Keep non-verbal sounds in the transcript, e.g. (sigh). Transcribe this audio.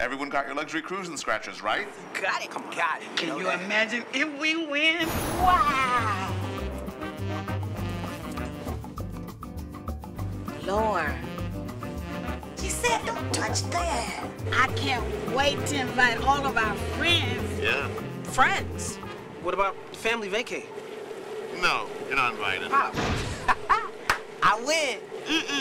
Everyone got your Luxury Cruisin' scratchers, right? Got it. Got it. Can you imagine if we win? Wow. Lauren. She said don't touch that. I can't wait to invite all of our friends. Yeah. Friends. What about family vacay? No, you're not invited. (laughs) I win. Mm-mm.